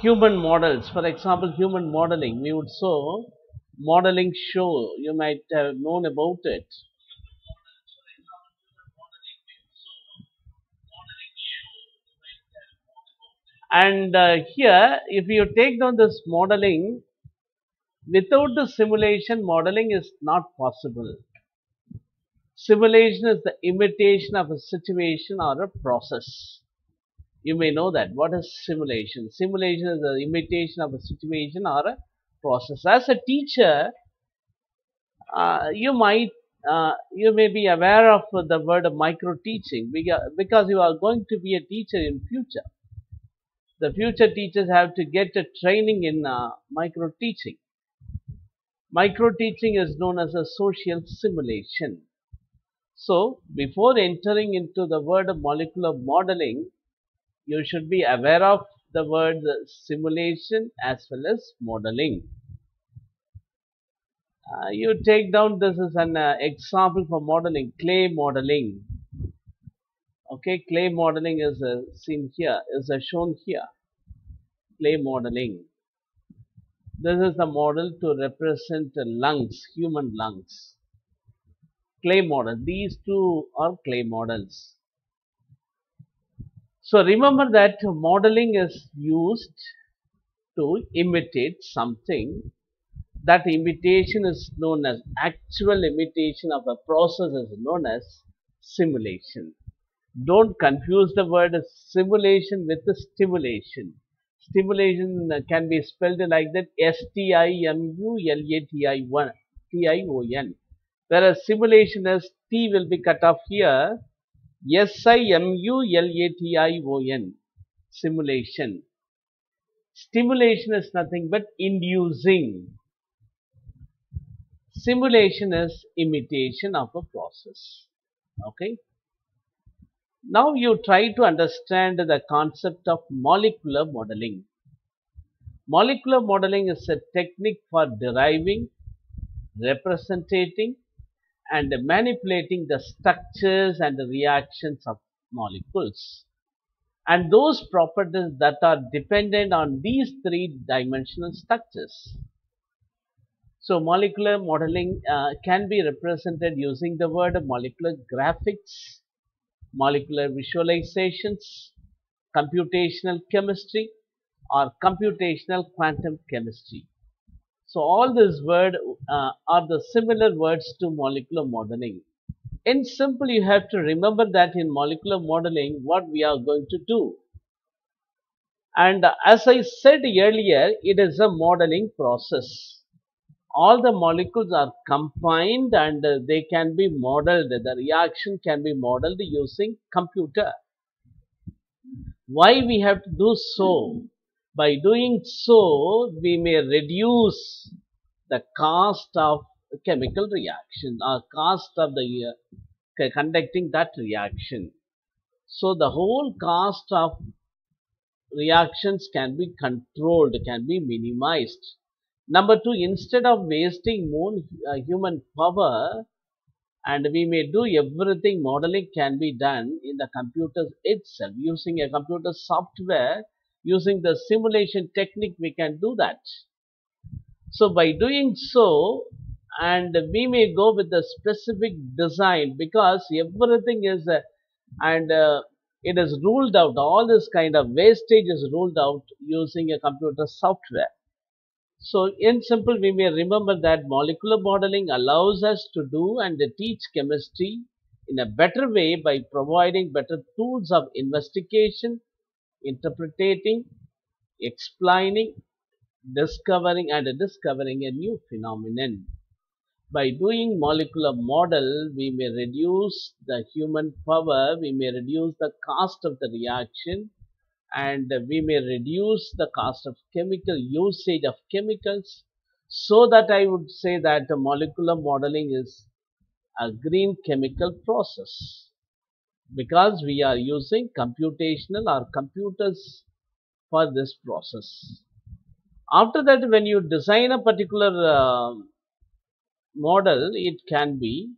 human models. For example, human modeling. We would show modeling show. You might have known about it. And uh, here, if you take down this modeling, without the simulation, modeling is not possible. Simulation is the imitation of a situation or a process. You may know that. What is simulation? Simulation is the imitation of a situation or a process. As a teacher, uh, you might uh, you may be aware of the word micro teaching because you are going to be a teacher in future. The future teachers have to get a training in uh, micro teaching. Micro teaching is known as a social simulation. So, before entering into the word of molecular modeling, you should be aware of the word simulation as well as modeling. Uh, you take down this is an uh, example for modeling, clay modeling. Okay, clay modeling is uh, seen here, is shown here. Clay modeling. This is the model to represent lungs, human lungs. Clay model. These two are clay models. So remember that modeling is used to imitate something. That imitation is known as actual imitation of a process is known as simulation. Don't confuse the word simulation with the stimulation. Stimulation can be spelled like that S-T-I-M-U-L-A-T-I-O-N. Whereas simulation is T will be cut off here S-I-M-U-L-A-T-I-O-N simulation. Stimulation is nothing but inducing. Simulation is imitation of a process. Okay. Now you try to understand the concept of molecular modeling. Molecular modeling is a technique for deriving, representing and manipulating the structures and the reactions of molecules and those properties that are dependent on these three dimensional structures. So molecular modeling uh, can be represented using the word molecular graphics, molecular visualizations, computational chemistry or computational quantum chemistry. So all these words uh, are the similar words to molecular modeling. In simple, you have to remember that in molecular modeling, what we are going to do. And as I said earlier, it is a modeling process. All the molecules are combined and they can be modeled. The reaction can be modeled using computer. Why we have to do so? By doing so, we may reduce the cost of chemical reaction or cost of the uh, conducting that reaction. So the whole cost of reactions can be controlled, can be minimized. Number two, instead of wasting more uh, human power, and we may do everything, modeling can be done in the computers itself using a computer software using the simulation technique we can do that. So by doing so and we may go with the specific design because everything is uh, and uh, it is ruled out all this kind of wastage is ruled out using a computer software. So in simple we may remember that molecular modeling allows us to do and teach chemistry in a better way by providing better tools of investigation interpreting, explaining, discovering and discovering a new phenomenon. By doing molecular model, we may reduce the human power, we may reduce the cost of the reaction and we may reduce the cost of chemical usage of chemicals. So that I would say that molecular modeling is a green chemical process because we are using computational or computers for this process. After that when you design a particular uh, model it can be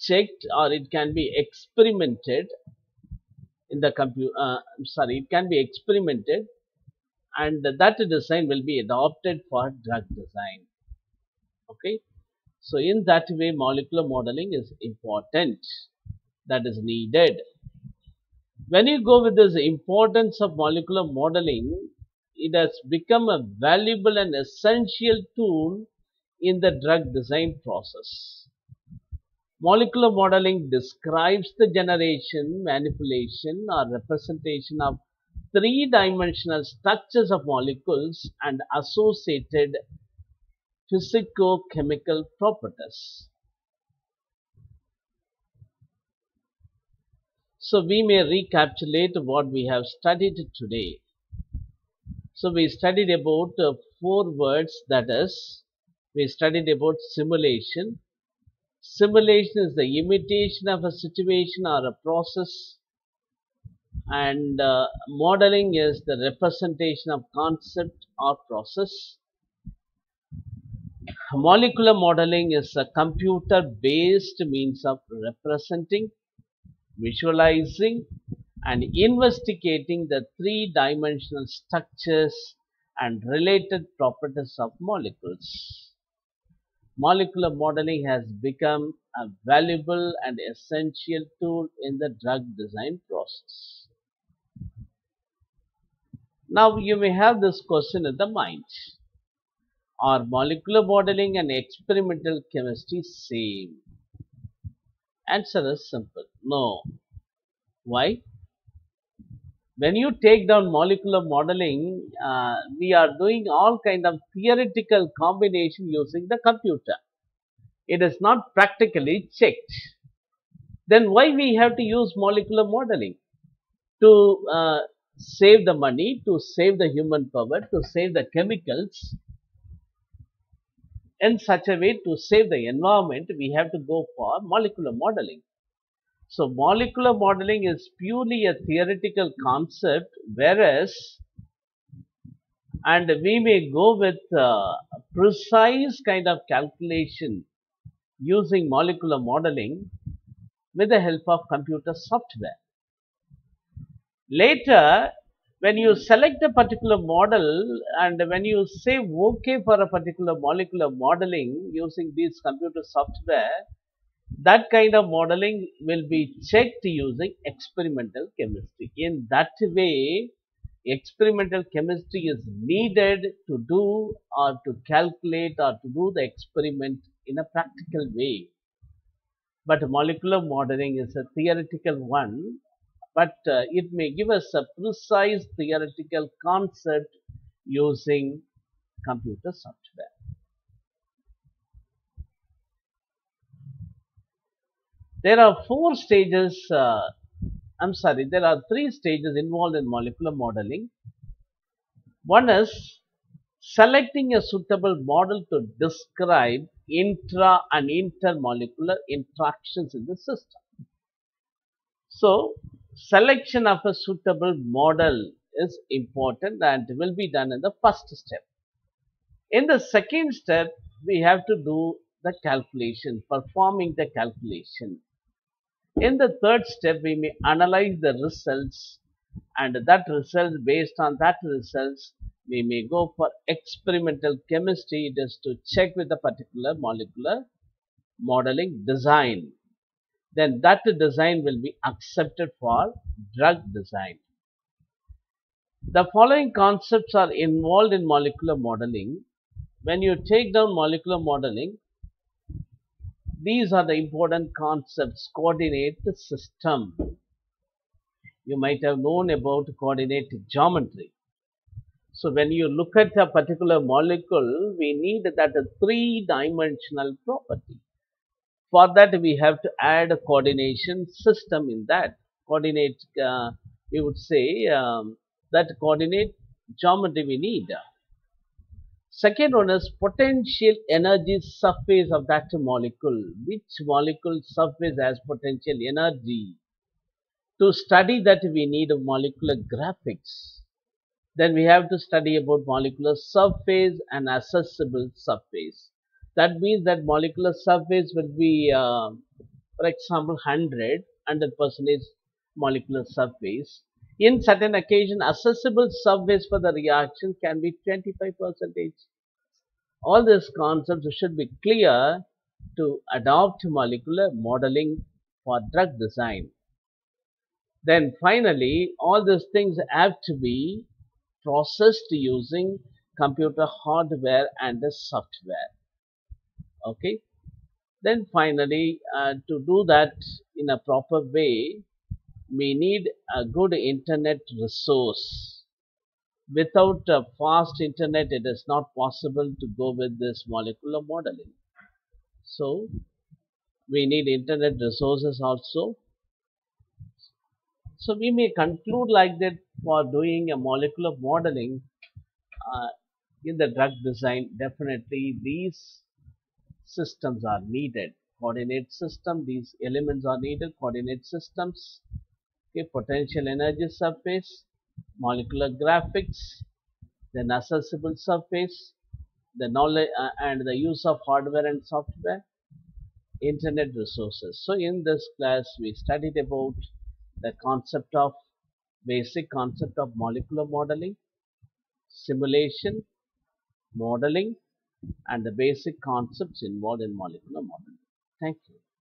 checked or it can be experimented in the computer uh, sorry it can be experimented and that design will be adopted for drug design. Okay, so in that way, molecular modeling is important, that is needed. When you go with this importance of molecular modeling, it has become a valuable and essential tool in the drug design process. Molecular modeling describes the generation, manipulation or representation of three-dimensional structures of molecules and associated physico-chemical properties. So we may recapitulate what we have studied today. So we studied about uh, four words that is, we studied about simulation. Simulation is the imitation of a situation or a process and uh, modeling is the representation of concept or process. Molecular modeling is a computer based means of representing, visualizing and investigating the three-dimensional structures and related properties of molecules. Molecular modeling has become a valuable and essential tool in the drug design process. Now you may have this question in the mind. Are molecular modeling and experimental chemistry same? Answer is simple. No. Why? when you take down molecular modeling, uh, we are doing all kind of theoretical combination using the computer. It is not practically checked. Then why we have to use molecular modeling? To uh, save the money, to save the human power, to save the chemicals. In such a way to save the environment, we have to go for molecular modeling. So molecular modeling is purely a theoretical concept whereas and we may go with uh, precise kind of calculation using molecular modeling with the help of computer software. Later when you select a particular model and when you say OK for a particular molecular modeling using this computer software that kind of modeling will be checked using experimental chemistry. In that way, experimental chemistry is needed to do or to calculate or to do the experiment in a practical way. But molecular modeling is a theoretical one, but uh, it may give us a precise theoretical concept using computer software. There are four stages, uh, I'm sorry, there are three stages involved in molecular modeling. One is selecting a suitable model to describe intra and intermolecular interactions in the system. So, selection of a suitable model is important and will be done in the first step. In the second step, we have to do the calculation, performing the calculation. In the third step, we may analyze the results and that result based on that results, we may go for experimental chemistry. just to check with a particular molecular modeling design. Then that design will be accepted for drug design. The following concepts are involved in molecular modeling. When you take down molecular modeling, these are the important concepts. Coordinate system. You might have known about coordinate geometry. So when you look at a particular molecule, we need that three-dimensional property. For that, we have to add a coordination system in that. Coordinate, uh, we would say, um, that coordinate geometry we need. Second one is potential energy surface of that molecule. Which molecule surface has potential energy? To study that we need a molecular graphics. Then we have to study about molecular surface and accessible surface. That means that molecular surface will be, uh, for example, 100, 100 percentage molecular surface. In certain occasion, accessible surface for the reaction can be 25 percentage. All these concepts should be clear to adopt molecular modeling for drug design. Then finally, all these things have to be processed using computer hardware and the software. Okay. Then finally, uh, to do that in a proper way, we need a good internet resource. Without a fast internet, it is not possible to go with this molecular modeling. So, we need internet resources also. So, we may conclude like that for doing a molecular modeling uh, in the drug design, definitely these systems are needed. Coordinate system, these elements are needed, coordinate systems, okay, potential energy surface, molecular graphics, then accessible surface, the knowledge uh, and the use of hardware and software, internet resources. So in this class we studied about the concept of basic concept of molecular modeling, simulation, modeling and the basic concepts involved in molecular modeling. Thank you.